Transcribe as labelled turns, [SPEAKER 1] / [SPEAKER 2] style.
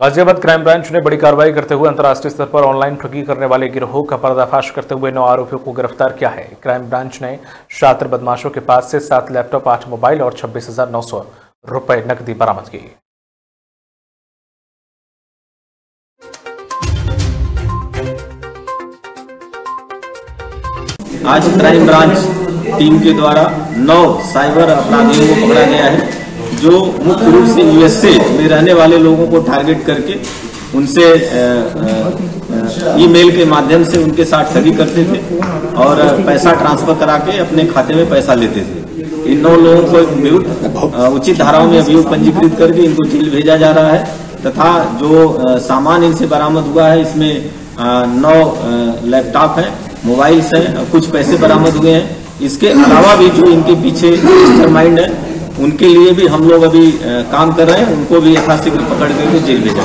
[SPEAKER 1] Ghaziabad crime branch ने बड़ी कार्रवाई करते हुए अंतर्राष्ट्रीय स्तर पर ऑनलाइन ठगी करने वाले गिरोह का पर्दाफाश करते हुए नौ आरोपियों को गिरफ़्तार किया है। क्राइम ब्रांच ने छात्र बदमाशों के पास से सात लैपटॉप, आठ मोबाइल और छब्बीस हज़ार नौ सौ रुपए नकदी बरामद की।
[SPEAKER 2] आज क्राइम ब्रांच टीम के द्वारा नौ साइबर अपराधियों को पकड़ा गया है। जो मुख्य रूप से यूएसए में रहने वाले लोगों को टारगेट करके उनसे ईमेल के माध्यम से उनके साथ ठगी करते थे और पैसा ट्रांसफ़र करा के अपने खाते में पैसा लेते थे। इन नौ लोगों को उचित धाराओं में अभियुक्त पंजीकृत करके इनको जेल भेजा जा रहा है तथा जो सामान इनसे बरामद हुआ है, इसमें नौ लैपटॉप है मोबाइल्स हैं, कुछ पैसे बरामद हुए हैं। इसके अलावा भी जो इनके पीछे माइंड है उनके लिए भी हम लोग अभी काम कर रहे हैं, उनको भी यथाशीघ्र पकड़ करके जेल भेजा।